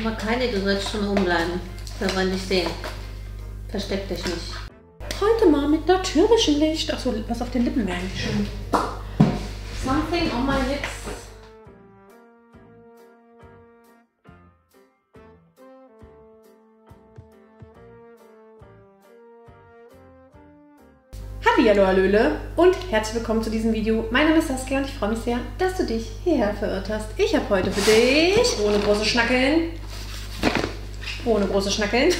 Aber keine, du sollst schon oben bleiben. Wir wollen dich sehen. Versteck dich nicht. Heute mal mit natürlichem Licht. Achso, was auf den Lippen wäre eigentlich schön. Something on my lips. Hallo Hallöle und herzlich willkommen zu diesem Video. Mein Name ist Saskia und ich freue mich sehr, dass du dich hierher verirrt hast. Ich habe heute für dich, ohne große Schnackeln, ohne große Schnackeln,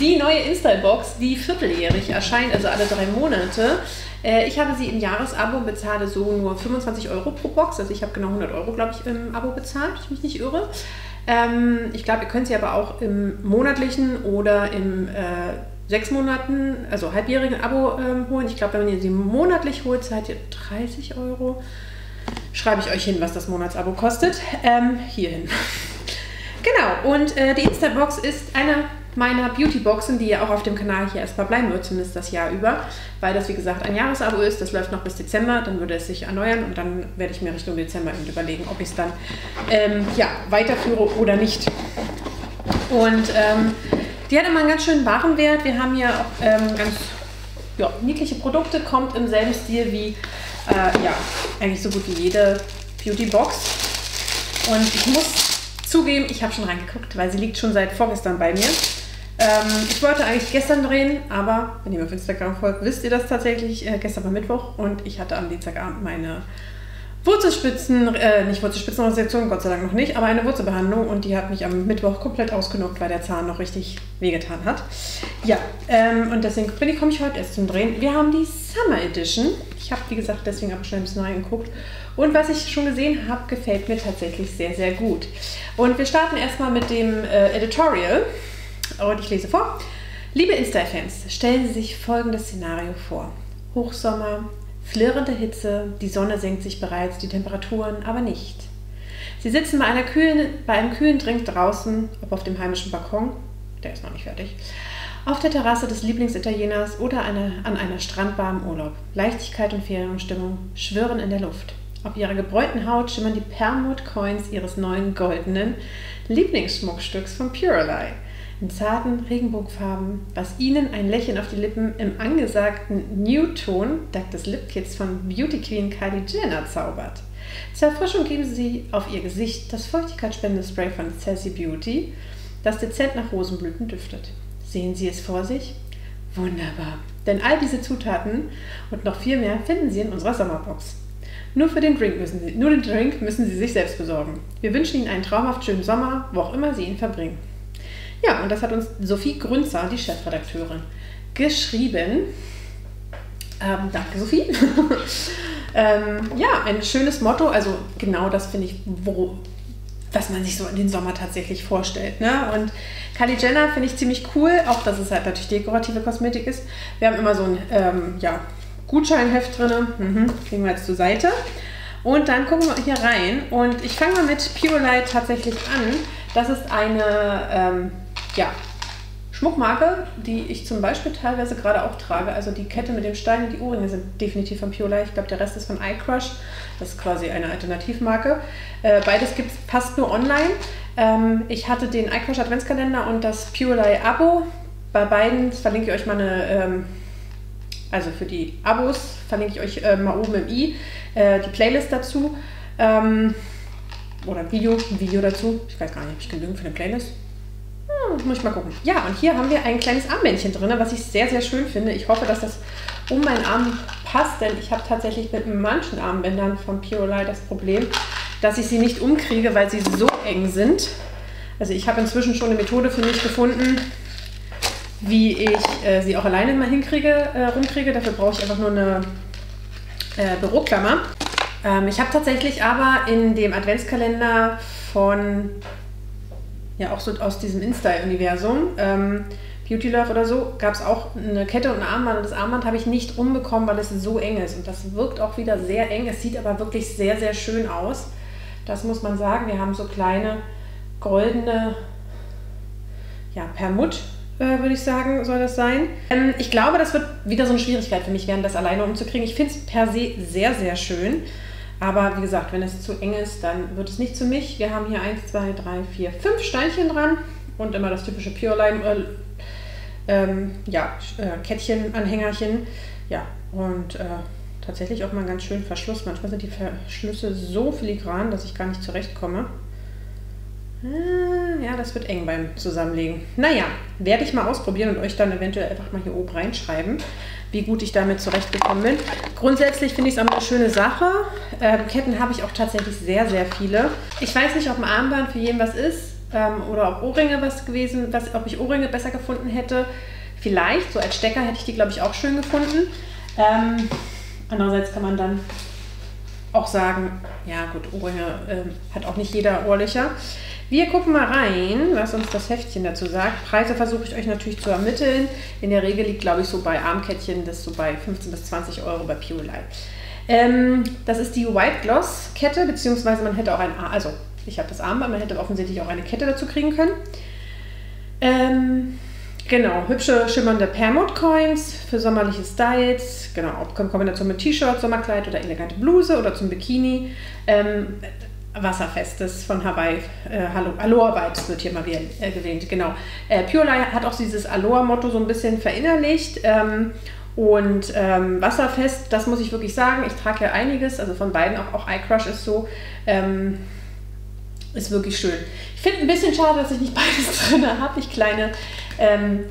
die neue Install-Box, die vierteljährig erscheint, also alle drei Monate. Äh, ich habe sie im Jahresabo, bezahle so nur 25 Euro pro Box. Also ich habe genau 100 Euro, glaube ich, im Abo bezahlt, wenn ich mich nicht irre. Ähm, ich glaube, ihr könnt sie aber auch im monatlichen oder im äh, sechs Monaten, also halbjährigen Abo ähm, holen. Ich glaube, wenn ihr sie monatlich holt, zahlt ihr 30 Euro. Schreibe ich euch hin, was das Monatsabo kostet. Ähm, hier hin. Genau, und äh, die Instabox ist eine meiner Beautyboxen, die ja auch auf dem Kanal hier erstmal bleiben wird, zumindest das Jahr über, weil das wie gesagt ein Jahresabo ist, das läuft noch bis Dezember, dann würde es sich erneuern und dann werde ich mir Richtung Dezember überlegen, ob ich es dann ähm, ja, weiterführe oder nicht. Und ähm, die hat immer einen ganz schönen Warenwert. Wir haben hier auch ähm, ganz ja, niedliche Produkte, kommt im selben Stil wie äh, ja, eigentlich so gut wie jede Beautybox. Und ich muss zugeben, ich habe schon reingeguckt, weil sie liegt schon seit vorgestern bei mir. Ähm, ich wollte eigentlich gestern drehen, aber wenn ihr mir auf Instagram folgt, wisst ihr das tatsächlich. Äh, gestern war Mittwoch und ich hatte am Dienstagabend meine Wurzelspitzen, äh, nicht Wurzelspitzenresektion, Gott sei Dank noch nicht, aber eine Wurzelbehandlung und die hat mich am Mittwoch komplett ausgenockt, weil der Zahn noch richtig wehgetan hat. Ja, ähm, und deswegen ich, komme ich heute erst zum Drehen. Wir haben die Summer Edition. Ich habe, wie gesagt, deswegen aber schnell ein bisschen reingeguckt. Und was ich schon gesehen habe, gefällt mir tatsächlich sehr, sehr gut. Und wir starten erstmal mit dem äh, Editorial. Und ich lese vor. Liebe Insta-Fans, stellen Sie sich folgendes Szenario vor. Hochsommer, flirrende Hitze, die Sonne senkt sich bereits, die Temperaturen aber nicht. Sie sitzen bei, kühlen, bei einem kühlen Drink draußen, ob auf dem heimischen Balkon, der ist noch nicht fertig, auf der Terrasse des Lieblingsitalieners oder eine, an einer Strandbar im Urlaub. Leichtigkeit und Ferienstimmung schwirren in der Luft. Auf ihrer gebräunten Haut schimmern die Permut Coins ihres neuen goldenen Lieblingsschmuckstücks von Purely in zarten Regenbogenfarben, was Ihnen ein Lächeln auf die Lippen im angesagten New-Ton dank des Lipkits von Beauty Queen Kylie Jenner zaubert. Zur Erfrischung geben Sie auf Ihr Gesicht das feuchtigkeitsspendende Spray von Sassy Beauty, das dezent nach Rosenblüten düftet. Sehen Sie es vor sich? Wunderbar. Denn all diese Zutaten und noch viel mehr finden Sie in unserer Sommerbox. Nur für den Drink müssen Sie, nur den Drink müssen Sie sich selbst besorgen. Wir wünschen Ihnen einen traumhaft schönen Sommer, wo auch immer Sie ihn verbringen. Ja, und das hat uns Sophie Grünzer, die Chefredakteurin, geschrieben. Ähm, danke, Sophie. ähm, ja, ein schönes Motto. Also genau das finde ich, wo, was man sich so in den Sommer tatsächlich vorstellt. Ne? Und Kylie Jenner finde ich ziemlich cool, auch dass es halt natürlich dekorative Kosmetik ist. Wir haben immer so ein ähm, ja, Gutscheinheft drin. Mhm, kriegen wir jetzt zur Seite. Und dann gucken wir hier rein. Und ich fange mal mit Pure Light tatsächlich an. Das ist eine ähm, ja, Schmuckmarke, die ich zum Beispiel teilweise gerade auch trage. Also die Kette mit dem Stein und die Ohrringe sind definitiv von Pure Life. Ich glaube, der Rest ist von iCrush. Das ist quasi eine Alternativmarke. Äh, beides gibt es fast nur online. Ähm, ich hatte den iCrush Adventskalender und das Pure Life Abo. Bei beiden verlinke ich euch mal eine, ähm, also für die Abos verlinke ich euch äh, mal oben im i äh, die Playlist dazu. Ähm, oder ein Video, Video dazu. Ich weiß gar nicht, habe ich genügend für eine Playlist? Hm, muss ich mal gucken. Ja, und hier haben wir ein kleines Armbändchen drin, was ich sehr, sehr schön finde. Ich hoffe, dass das um meinen Arm passt, denn ich habe tatsächlich mit manchen Armbändern von Purolite das Problem, dass ich sie nicht umkriege, weil sie so eng sind. Also ich habe inzwischen schon eine Methode für mich gefunden, wie ich äh, sie auch alleine mal hinkriege, äh, rumkriege. Dafür brauche ich einfach nur eine äh, Büroklammer. Ähm, ich habe tatsächlich aber in dem Adventskalender von ja auch so aus diesem InStyle-Universum, ähm, Beauty Love oder so, gab es auch eine Kette und ein Armband. Und das Armband habe ich nicht rumbekommen, weil es so eng ist. Und das wirkt auch wieder sehr eng. Es sieht aber wirklich sehr, sehr schön aus. Das muss man sagen. Wir haben so kleine goldene ja, Permut, würde ich sagen, soll das sein. Ähm, ich glaube, das wird wieder so eine Schwierigkeit für mich werden, das alleine umzukriegen. Ich finde es per se sehr, sehr schön. Aber wie gesagt, wenn es zu eng ist, dann wird es nicht für mich. Wir haben hier 1, 2, 3, 4, 5 Steinchen dran und immer das typische Pure Lime äh, ähm, ja, äh, Kettchen, Anhängerchen. Ja, und äh, tatsächlich auch mal einen ganz schönen Verschluss. Manchmal sind die Verschlüsse so filigran, dass ich gar nicht zurechtkomme. Ah, ja, das wird eng beim Zusammenlegen. Naja, werde ich mal ausprobieren und euch dann eventuell einfach mal hier oben reinschreiben, wie gut ich damit zurechtgekommen bin. Grundsätzlich finde ich es aber eine schöne Sache. Ähm, Ketten habe ich auch tatsächlich sehr, sehr viele. Ich weiß nicht, ob ein Armband für jeden was ist ähm, oder ob Ohrringe was gewesen, was, ob ich Ohrringe besser gefunden hätte. Vielleicht, so als Stecker hätte ich die, glaube ich, auch schön gefunden. Ähm, andererseits kann man dann auch sagen, ja gut, Ohrringe ähm, hat auch nicht jeder Ohrlöcher. Wir gucken mal rein, was uns das Heftchen dazu sagt. Preise versuche ich euch natürlich zu ermitteln. In der Regel liegt, glaube ich, so bei Armkettchen das so bei 15 bis 20 Euro bei Pure Light. Ähm, das ist die White Gloss Kette, beziehungsweise man hätte auch ein, also ich habe das Armband, man hätte offensichtlich auch eine Kette dazu kriegen können. Ähm, genau, hübsche schimmernde Permut Coins für sommerliche Styles, genau, in Kombination mit T-Shirt, Sommerkleid oder elegante Bluse oder zum Bikini. Ähm, Wasserfestes von Hawaii, äh, Aloha Vibes wird hier mal äh, gewählt, genau. Äh, Pure Light hat auch dieses Aloha-Motto so ein bisschen verinnerlicht ähm, und ähm, Wasserfest, das muss ich wirklich sagen, ich trage ja einiges, also von beiden, auch, auch iCrush ist so, ähm, ist wirklich schön. Ich finde ein bisschen schade, dass ich nicht beides drin habe, ich kleine, ähm,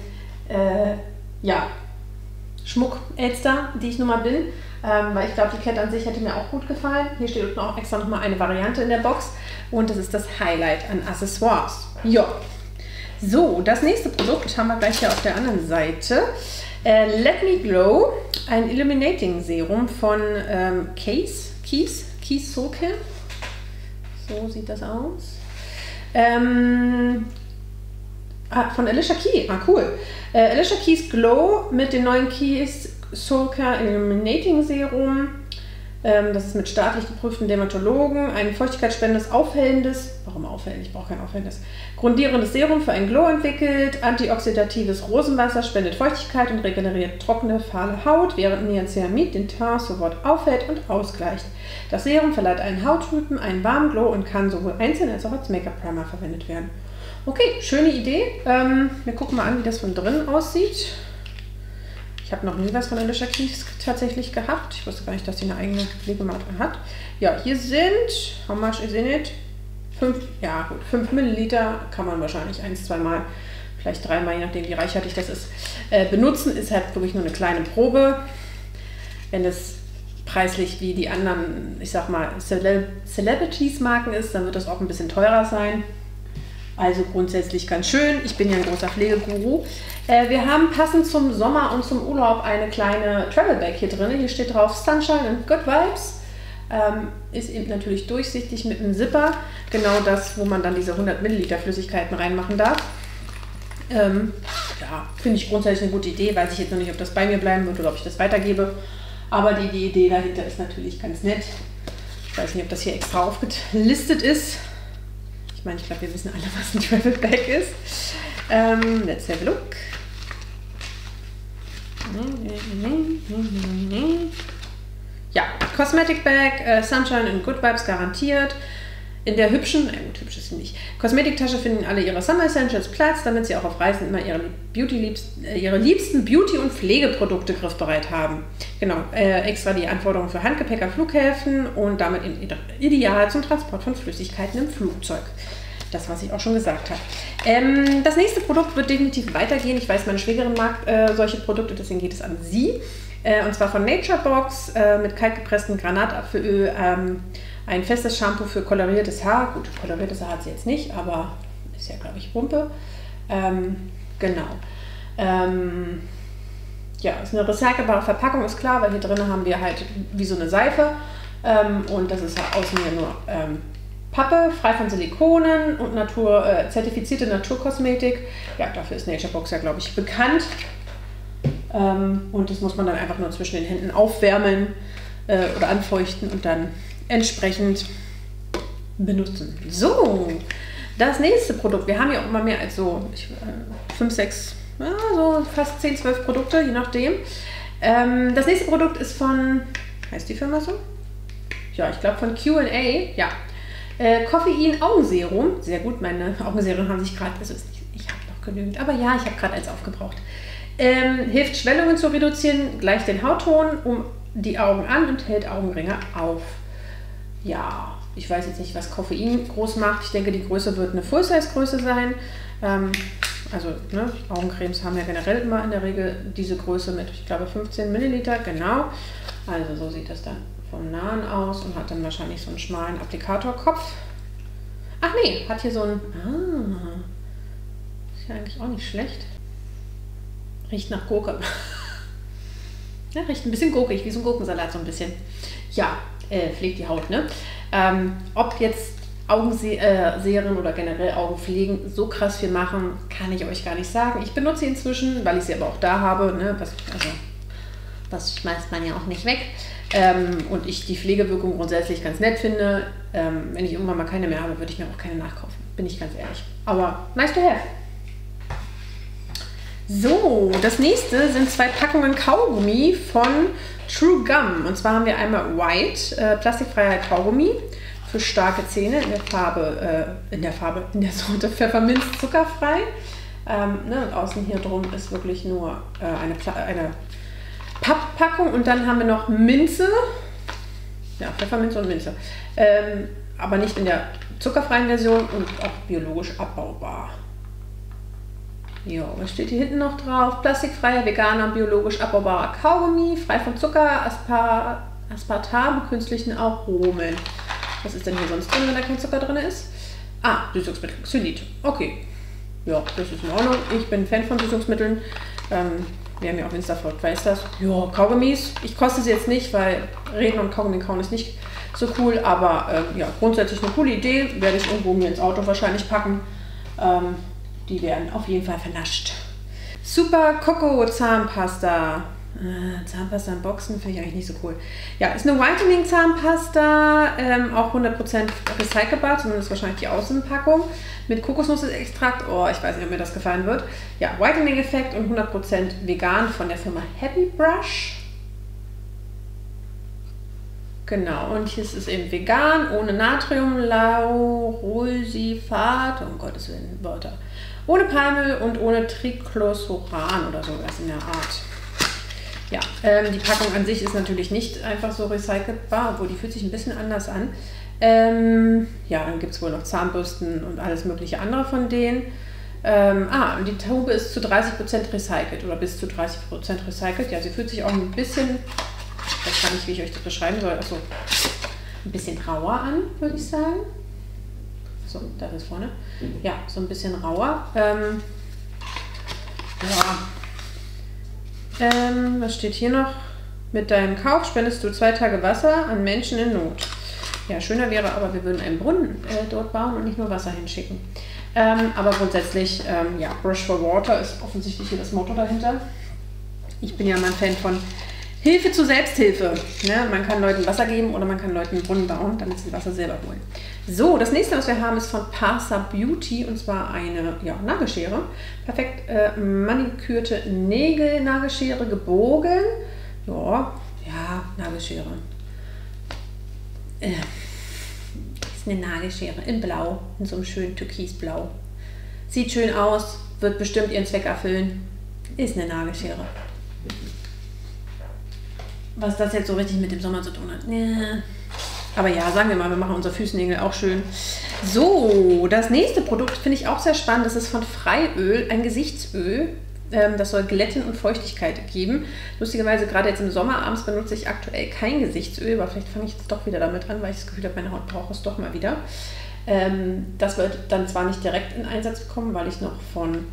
äh, ja, Schmuck-Elster, die ich nun mal bin ähm, weil ich glaube, die Kette an sich hätte mir auch gut gefallen. Hier steht unten auch extra nochmal eine Variante in der Box und das ist das Highlight an Accessoires. Ja. So, das nächste Produkt haben wir gleich hier auf der anderen Seite. Äh, Let Me Glow, ein Illuminating Serum von ähm, Case, Keys, Keys Soulcare. So sieht das aus. Ähm, ah, von Alicia Key, ah cool. Äh, Alicia Keys Glow mit den neuen Keys Sulca Illuminating Serum. Ähm, das ist mit staatlich geprüften Dermatologen. Ein feuchtigkeitsspendendes, aufhellendes, warum aufhellend? Ich brauche kein aufhellendes, grundierendes Serum für ein Glow entwickelt. Antioxidatives Rosenwasser spendet Feuchtigkeit und regeneriert trockene, fahle Haut, während Niacinamid den Teint sofort aufhält und ausgleicht. Das Serum verleiht einen Hauttypen einen warmen Glow und kann sowohl einzeln als auch als Make-up-Primer verwendet werden. Okay, schöne Idee. Ähm, wir gucken mal an, wie das von drinnen aussieht. Ich habe noch nie was von Alicia Keys tatsächlich gehabt. Ich wusste gar nicht, dass sie eine eigene Pflegematte hat. Ja, hier sind, how much is in it? 5, ja gut, 5 Milliliter kann man wahrscheinlich ein, zwei Mal, vielleicht dreimal, je nachdem wie reichhaltig das ist, äh, benutzen. Ist halt wirklich nur eine kleine Probe. Wenn das preislich wie die anderen, ich sag mal, Cele Celebrities-Marken ist, dann wird das auch ein bisschen teurer sein. Also grundsätzlich ganz schön. Ich bin ja ein großer Pflegeguru. Äh, wir haben passend zum Sommer und zum Urlaub eine kleine Travel Bag hier drin. Hier steht drauf Sunshine and Good Vibes. Ähm, ist eben natürlich durchsichtig mit einem Zipper. Genau das, wo man dann diese 100 Milliliter Flüssigkeiten reinmachen darf. Ähm, ja, finde ich grundsätzlich eine gute Idee. Weiß ich jetzt noch nicht, ob das bei mir bleiben wird oder ob ich das weitergebe. Aber die, die Idee dahinter ist natürlich ganz nett. Ich weiß nicht, ob das hier extra aufgelistet ist. Meine, ich glaube, wir wissen alle, was ein Travel Bag ist. Ähm, let's have a look. Ja, Cosmetic Bag, äh, Sunshine and Good Vibes garantiert. In der hübschen, äh, gut, hübsch ist sie nicht, Kosmetiktasche finden alle ihre Summer Essentials Platz, damit sie auch auf Reisen immer ihre, Beauty -liebsten, äh, ihre liebsten Beauty- und Pflegeprodukte griffbereit haben. Genau, äh, extra die Anforderungen für Handgepäck an Flughäfen und damit ideal zum Transport von Flüssigkeiten im Flugzeug. Das, was ich auch schon gesagt habe. Ähm, das nächste Produkt wird definitiv weitergehen. Ich weiß, meine Schwägerin mag äh, solche Produkte, deswegen geht es an sie. Äh, und zwar von Nature Box äh, mit kaltgepresstem Granatapfelöl. Ähm, ein festes Shampoo für koloriertes Haar. Gut, koloriertes Haar hat sie jetzt nicht, aber ist ja, glaube ich, Pumpe. Ähm, genau. Ähm, ja, ist eine recycelbare Verpackung, ist klar, weil hier drin haben wir halt wie so eine Seife. Ähm, und das ist außen hier nur ähm, Pappe, frei von Silikonen und Natur, äh, zertifizierte Naturkosmetik. Ja, dafür ist Naturebox ja, glaube ich, bekannt. Ähm, und das muss man dann einfach nur zwischen den Händen aufwärmen äh, oder anfeuchten und dann entsprechend benutzen. So, das nächste Produkt. Wir haben ja auch immer mehr als so 5, 6, ja, so fast 10, 12 Produkte, je nachdem. Ähm, das nächste Produkt ist von, heißt die Firma so? ja, ich glaube von QA, ja. Äh, Koffein-Augenserum. Sehr gut, meine Augenserien haben sich gerade, also ich habe noch genügend, aber ja, ich habe gerade eins aufgebraucht. Ähm, hilft Schwellungen zu reduzieren, gleicht den Hautton um die Augen an und hält Augenringe auf. Ja, ich weiß jetzt nicht, was Koffein groß macht. Ich denke, die Größe wird eine Full-Size-Größe sein. Ähm, also ne, Augencremes haben ja generell immer in der Regel diese Größe mit, ich glaube, 15 Milliliter, genau. Also so sieht das dann vom Nahen aus und hat dann wahrscheinlich so einen schmalen Applikatorkopf. Ach nee, hat hier so ein... Ah, ist ja eigentlich auch nicht schlecht. Riecht nach Gurke. ja, riecht ein bisschen gurkig, wie so ein Gurkensalat so ein bisschen. Ja, äh, pflegt die Haut, ne? Ähm, ob jetzt Augenserien oder generell Augenpflegen so krass viel machen, kann ich euch gar nicht sagen. Ich benutze sie inzwischen, weil ich sie aber auch da habe. Ne? Was, also, das schmeißt man ja auch nicht weg. Ähm, und ich die Pflegewirkung grundsätzlich ganz nett finde. Ähm, wenn ich irgendwann mal keine mehr habe, würde ich mir auch keine nachkaufen. Bin ich ganz ehrlich. Aber nice to have. So, das nächste sind zwei Packungen Kaugummi von True Gum. Und zwar haben wir einmal White, äh, plastikfreier Kaugummi für starke Zähne in der Farbe, äh, in der Farbe, in der Sorte Pfefferminz zuckerfrei. Ähm, ne, und außen hier drum ist wirklich nur äh, eine, eine Papppackung und dann haben wir noch Minze. Ja, Pfefferminze und Minze. Ähm, aber nicht in der zuckerfreien Version und auch biologisch abbaubar. Ja, was steht hier hinten noch drauf? Plastikfreier, veganer, biologisch abbaubarer Kaugummi, frei von Zucker, Aspar Aspartam, künstlichen Aromen. Was ist denn hier sonst drin, wenn da kein Zucker drin ist? Ah, Süßungsmittel, Xylit. Okay. Ja, das ist in Ordnung. Ich bin Fan von Süßungsmitteln. Ähm, wer mir auf Insta folgt, weiß das. Ja, Kaugummis. Ich koste sie jetzt nicht, weil Reden und Kaugummi kauen ist nicht so cool. Aber ähm, ja, grundsätzlich eine coole Idee. Werde ich irgendwo mir ins Auto wahrscheinlich packen. Ähm, die werden auf jeden Fall vernascht. Super Coco Zahnpasta. Äh, Zahnpasta in Boxen finde ich eigentlich nicht so cool. Ja, ist eine Whitening Zahnpasta, ähm, auch 100% recycelbar, zumindest wahrscheinlich die Außenpackung. Mit Kokosnussextrakt, oh, ich weiß nicht, ob mir das gefallen wird. Ja, Whitening-Effekt und 100% vegan von der Firma Happy Brush. Genau, und hier ist es eben vegan, ohne Natrium, Laurosifat, um Gottes Willen, Wörter. Ohne Palmöl und ohne Triclosuran oder sowas in der Art. Ja, ähm, die Packung an sich ist natürlich nicht einfach so recycelbar, obwohl die fühlt sich ein bisschen anders an. Ähm, ja, dann gibt es wohl noch Zahnbürsten und alles mögliche andere von denen. Ähm, ah, und die Tube ist zu 30% recycelt oder bis zu 30% recycelt. Ja, sie fühlt sich auch ein bisschen, ich weiß gar nicht, wie ich euch das beschreiben soll, also ein bisschen rauer an, würde ich sagen. So, da ist vorne. Ja, so ein bisschen rauer. Ähm, ja, ähm, was steht hier noch? Mit deinem Kauf spendest du zwei Tage Wasser an Menschen in Not. Ja, schöner wäre aber, wir würden einen Brunnen äh, dort bauen und nicht nur Wasser hinschicken. Ähm, aber grundsätzlich, ähm, ja, Brush for Water ist offensichtlich hier das Motto dahinter. Ich bin ja mal ein Fan von Hilfe zur Selbsthilfe. Ne? Man kann Leuten Wasser geben oder man kann Leuten einen Brunnen bauen, damit sie Wasser selber holen. So, das nächste, was wir haben, ist von Parsa Beauty und zwar eine ja, Nagelschere. Perfekt äh, manikürte Nägel, Nagelschere, gebogen. Ja, ja, Nagelschere. Äh, ist eine Nagelschere in Blau, in so einem schönen Türkisblau. Sieht schön aus, wird bestimmt ihren Zweck erfüllen. Ist eine Nagelschere. Was das jetzt so richtig mit dem Sommer zu tun hat. Ja. Aber ja, sagen wir mal, wir machen unsere Füßnägel auch schön. So, das nächste Produkt finde ich auch sehr spannend. Das ist von Freiöl, ein Gesichtsöl. Ähm, das soll Glätten und Feuchtigkeit geben. Lustigerweise, gerade jetzt im Sommer abends benutze ich aktuell kein Gesichtsöl, aber vielleicht fange ich jetzt doch wieder damit an, weil ich das Gefühl habe, meine Haut braucht es doch mal wieder. Ähm, das wird dann zwar nicht direkt in Einsatz kommen, weil ich noch von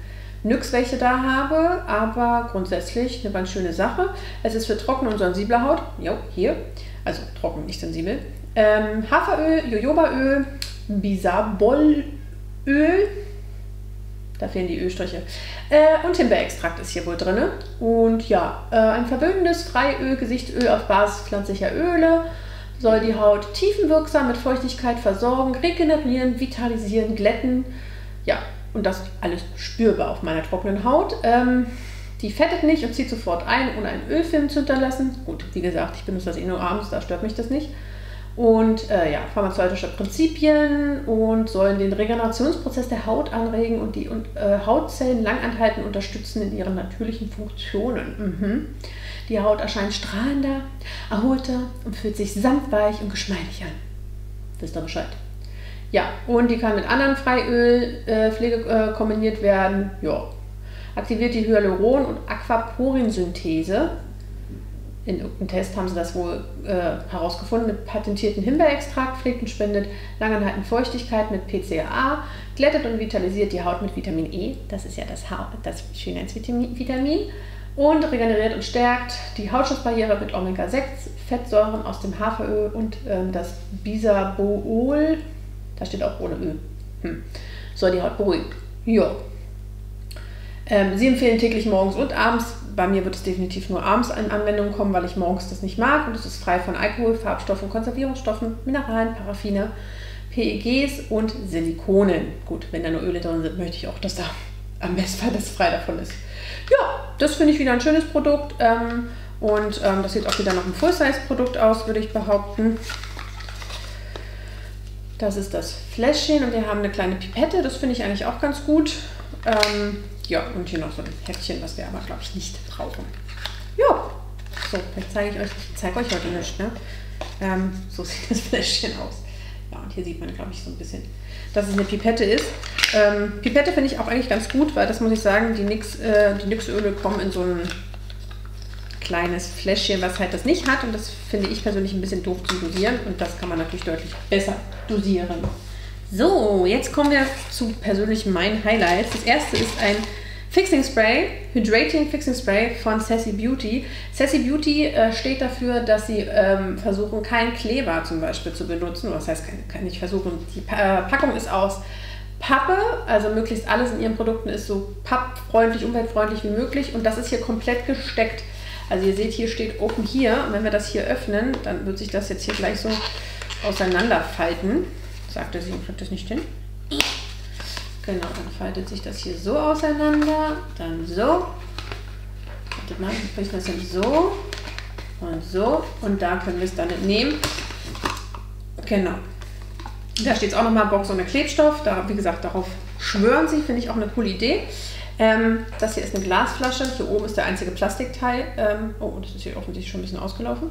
NYX welche da habe, aber grundsätzlich eine ganz schöne Sache. Es ist für trockene und sensible Haut. Jo, hier. Also trocken, nicht sensibel. Ähm, Haferöl, Jojobaöl, Bisabolöl. Da fehlen die Ölstriche. Äh, und Himbeerextrakt ist hier wohl drin. Und ja, äh, ein verbündendes Freiöl, Gesichtsöl auf Basis pflanzlicher Öle soll die Haut tiefenwirksam mit Feuchtigkeit versorgen, regenerieren, vitalisieren, glätten. Ja, und das alles spürbar auf meiner trockenen Haut. Ähm, die fettet nicht und zieht sofort ein, ohne einen Ölfilm zu hinterlassen. Gut, wie gesagt, ich benutze das eh nur abends, da stört mich das nicht. und äh, ja, pharmazeutische Prinzipien und sollen den Regenerationsprozess der Haut anregen und die und, äh, Hautzellen langanhalten unterstützen in ihren natürlichen Funktionen. Mhm. Die Haut erscheint strahlender, erholter und fühlt sich samtweich und geschmeidig an. Wisst ihr Bescheid? Ja, und die kann mit anderen Freiölpflege äh, kombiniert werden. Ja. Aktiviert die Hyaluron- und Aquaporinsynthese. In irgendeinem Test haben sie das wohl äh, herausgefunden. Mit patentierten Himbeerextrakt, pflegt und spendet langanhaltend Feuchtigkeit mit PCA, glättet und vitalisiert die Haut mit Vitamin E, das ist ja das, ha das Schönheitsvitamin, und regeneriert und stärkt die Hautschutzbarriere mit Omega-6, Fettsäuren aus dem Haferöl und ähm, das Bisabool, da steht auch ohne Öl, hm. soll die Haut beruhigen. Ja. Ähm, sie empfehlen täglich morgens und abends bei mir wird es definitiv nur abends in Anwendung kommen, weil ich morgens das nicht mag und es ist frei von Alkohol, Farbstoffen, Konservierungsstoffen, Mineralien, Paraffine, PEGs und Silikonen. Gut, wenn da nur Öle drin sind, möchte ich auch, dass da am besten das frei davon ist. Ja, das finde ich wieder ein schönes Produkt ähm, und ähm, das sieht auch wieder nach einem Full-Size-Produkt aus, würde ich behaupten. Das ist das Fläschchen und wir haben eine kleine Pipette, das finde ich eigentlich auch ganz gut. Ähm, ja, und hier noch so ein Heftchen, was wir aber, glaube ich, nicht brauchen. Ja, so, jetzt zeige ich euch, ich zeige euch heute nicht, ne? Ähm, so sieht das Fläschchen aus. Ja, und hier sieht man, glaube ich, so ein bisschen, dass es eine Pipette ist. Ähm, Pipette finde ich auch eigentlich ganz gut, weil das muss ich sagen, die Nix, äh, die Nixöle kommen in so ein kleines Fläschchen, was halt das nicht hat. Und das finde ich persönlich ein bisschen doof zu dosieren. Und das kann man natürlich deutlich besser dosieren. So, jetzt kommen wir zu persönlich meinen Highlights. Das erste ist ein Fixing Spray, Hydrating Fixing Spray von Sassy Beauty. Sassy Beauty äh, steht dafür, dass sie ähm, versuchen, keinen Kleber zum Beispiel zu benutzen. Was heißt, kann, kann nicht versuchen. Die pa äh, Packung ist aus Pappe, also möglichst alles in ihren Produkten ist so pappfreundlich, umweltfreundlich wie möglich. Und das ist hier komplett gesteckt. Also ihr seht, hier steht Open hier. Und wenn wir das hier öffnen, dann wird sich das jetzt hier gleich so auseinanderfalten sagte sie und kriegt das nicht hin. Genau, dann faltet sich das hier so auseinander, dann so. Wartet mal, ich das jetzt so und so und da können wir es dann entnehmen. Genau. Da steht es auch nochmal Box ohne Klebstoff. Da, wie gesagt, darauf schwören sie, finde ich auch eine coole Idee. Ähm, das hier ist eine Glasflasche. Hier oben ist der einzige Plastikteil. Ähm, oh, das ist hier offensichtlich schon ein bisschen ausgelaufen.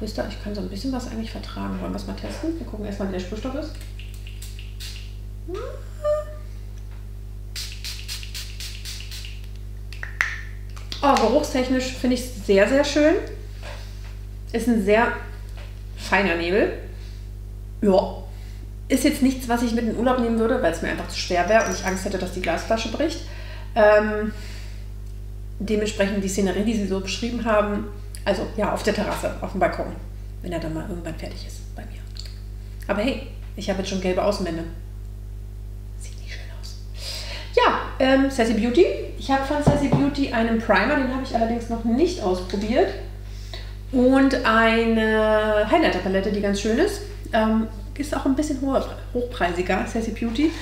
Wisst ihr, ich kann so ein bisschen was eigentlich vertragen. Wollen wir es mal testen? Wir gucken erstmal, wie der Sprühstoff ist. Oh, geruchstechnisch finde ich es sehr, sehr schön. Ist ein sehr feiner Nebel. Ja. Ist jetzt nichts, was ich mit in den Urlaub nehmen würde, weil es mir einfach zu schwer wäre und ich Angst hätte, dass die Glasflasche bricht. Ähm, dementsprechend die Szenerie, die sie so beschrieben haben, also ja, auf der Terrasse, auf dem Balkon, wenn er dann mal irgendwann fertig ist bei mir. Aber hey, ich habe jetzt schon gelbe Außenwände. Sieht nicht schön aus. Ja, ähm, Sassy Beauty. Ich habe von Sassy Beauty einen Primer, den habe ich allerdings noch nicht ausprobiert. Und eine Highlighter-Palette, die ganz schön ist. Ähm, ist auch ein bisschen hoch, hochpreisiger, Sassy Beauty.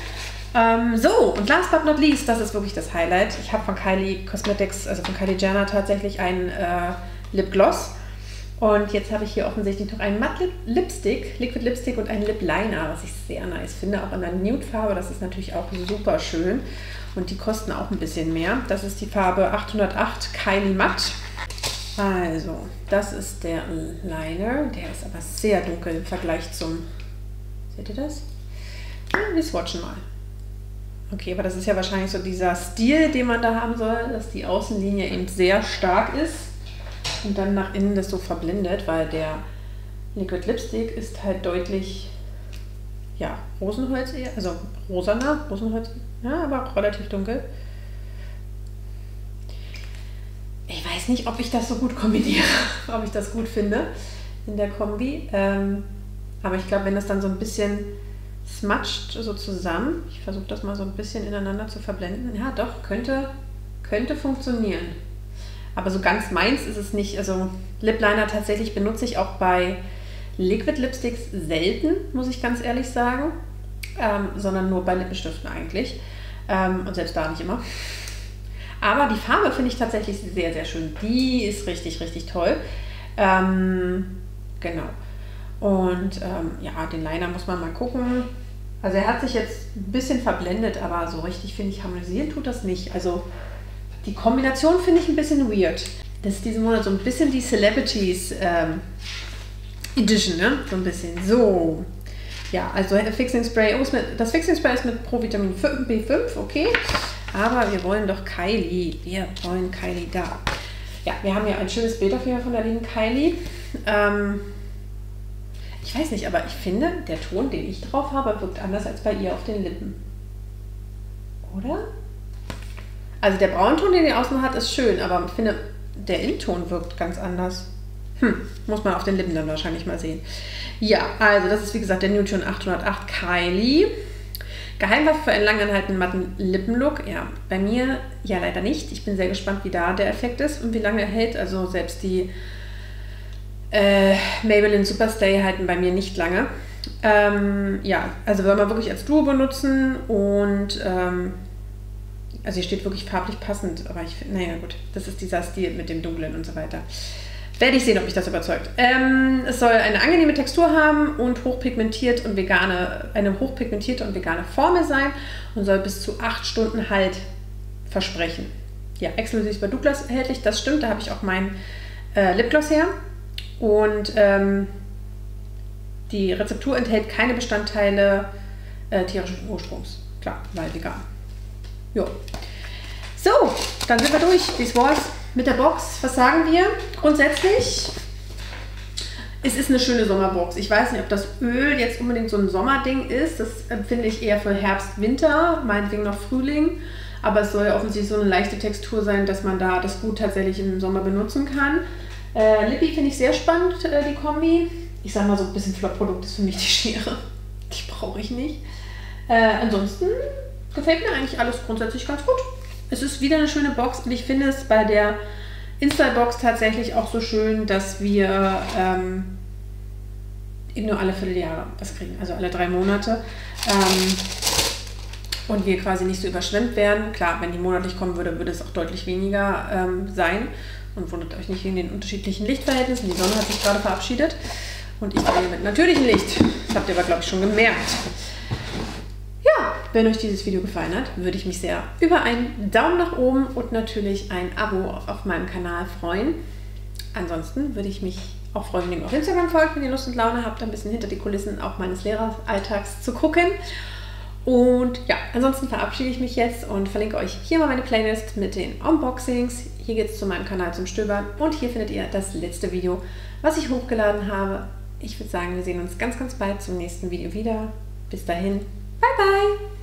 Ähm, so, und last but not least, das ist wirklich das Highlight. Ich habe von Kylie Cosmetics, also von Kylie Jenner tatsächlich einen äh, Lipgloss. Und jetzt habe ich hier offensichtlich noch einen Matte Lipstick, Liquid Lipstick und einen Lip Liner, was ich sehr nice finde. Auch in der Nude-Farbe, das ist natürlich auch super schön. Und die kosten auch ein bisschen mehr. Das ist die Farbe 808 Kylie Matte. Also, das ist der Liner. Der ist aber sehr dunkel im Vergleich zum... Seht ihr das? Ja, wir swatchen mal. Okay, aber das ist ja wahrscheinlich so dieser Stil, den man da haben soll, dass die Außenlinie eben sehr stark ist und dann nach innen das so verblindet, weil der Liquid Lipstick ist halt deutlich, ja, Rosenholz eher, also rosaner, Rosenholz, ja, aber auch relativ dunkel. Ich weiß nicht, ob ich das so gut kombiniere, ob ich das gut finde in der Kombi. Ähm, aber ich glaube, wenn das dann so ein bisschen smatscht so zusammen, ich versuche das mal so ein bisschen ineinander zu verblenden, ja doch, könnte, könnte funktionieren. Aber so ganz meins ist es nicht. Also Lip Liner tatsächlich benutze ich auch bei Liquid Lipsticks selten, muss ich ganz ehrlich sagen. Ähm, sondern nur bei Lippenstiften eigentlich. Ähm, und selbst da nicht immer. Aber die Farbe finde ich tatsächlich sehr, sehr schön. Die ist richtig, richtig toll. Ähm, genau. Und ähm, ja, den Liner muss man mal gucken. Also er hat sich jetzt ein bisschen verblendet, aber so richtig, finde ich, harmonisieren tut das nicht. Also die Kombination finde ich ein bisschen weird. Das ist diesen Monat so ein bisschen die Celebrities ähm, Edition, ne? So ein bisschen. So. Ja, also Fixing Spray. Oh, mit, das Fixing Spray ist mit Provitamin B5, okay. Aber wir wollen doch Kylie. Wir wollen Kylie da. Ja, wir haben hier ein schönes Bild auf jeden Fall von der lieben Kylie. Ähm, ich weiß nicht, aber ich finde, der Ton, den ich drauf habe, wirkt anders als bei ihr auf den Lippen. Oder? Also der Braunton, den ihr außen hat, ist schön, aber ich finde, der Innenton wirkt ganz anders. Hm, muss man auf den Lippen dann wahrscheinlich mal sehen. Ja, also das ist wie gesagt der Nutrition 808 Kylie. Geheimwaffe für einen langanhaltenden matten Lippenlook. Ja, bei mir ja leider nicht. Ich bin sehr gespannt, wie da der Effekt ist und wie lange er hält. Also selbst die äh, Maybelline Superstay halten bei mir nicht lange. Ähm, ja, also soll man wirklich als Duo benutzen und ähm, also hier steht wirklich farblich passend, aber ich finde, naja gut, das ist dieser Stil mit dem Dunklen und so weiter. Werde ich sehen, ob mich das überzeugt. Ähm, es soll eine angenehme Textur haben und hochpigmentiert und vegane, eine hochpigmentierte und vegane Formel sein und soll bis zu 8 Stunden Halt versprechen. Ja, exklusiv bei Douglas erhältlich, das stimmt, da habe ich auch mein äh, Lipgloss her. Und ähm, die Rezeptur enthält keine Bestandteile äh, tierischen Ursprungs. Klar, weil vegan. Jo. So, dann sind wir durch. Das war's mit der Box. Was sagen wir? Grundsätzlich, es ist eine schöne Sommerbox. Ich weiß nicht, ob das Öl jetzt unbedingt so ein Sommerding ist. Das empfinde ich eher für Herbst, Winter, meinetwegen noch Frühling. Aber es soll ja offensichtlich so eine leichte Textur sein, dass man da das gut tatsächlich im Sommer benutzen kann. Äh, Lippi finde ich sehr spannend, äh, die Kombi. Ich sage mal so ein bisschen Flop-Produkt ist für mich die Schere. Die brauche ich nicht. Äh, ansonsten gefällt mir eigentlich alles grundsätzlich ganz gut. Es ist wieder eine schöne Box und ich finde es bei der Install-Box tatsächlich auch so schön, dass wir ähm, eben nur alle Vierteljahre was kriegen, also alle drei Monate. Ähm, und wir quasi nicht so überschwemmt werden. Klar, wenn die monatlich kommen würde, würde es auch deutlich weniger ähm, sein. Und wundert euch nicht wegen den unterschiedlichen Lichtverhältnissen. Die Sonne hat sich gerade verabschiedet. Und ich drehe mit natürlichem Licht. Das habt ihr aber, glaube ich, schon gemerkt. Ja, wenn euch dieses Video gefallen hat, würde ich mich sehr über einen Daumen nach oben und natürlich ein Abo auf, meinem Kanal freuen. Ansonsten würde ich mich auch freuen, wenn ihr auf Instagram folgt, wenn ihr Lust und Laune habt, ein bisschen hinter die Kulissen auch meines Lehreralltags zu gucken. Und ja, ansonsten verabschiede ich mich jetzt und verlinke euch hier mal meine Playlist mit den Unboxings. Hier geht es zu meinem Kanal zum Stöbern und hier findet ihr das letzte Video, was ich hochgeladen habe. Ich würde sagen, wir sehen uns ganz, ganz bald zum nächsten Video wieder. Bis dahin, bye bye!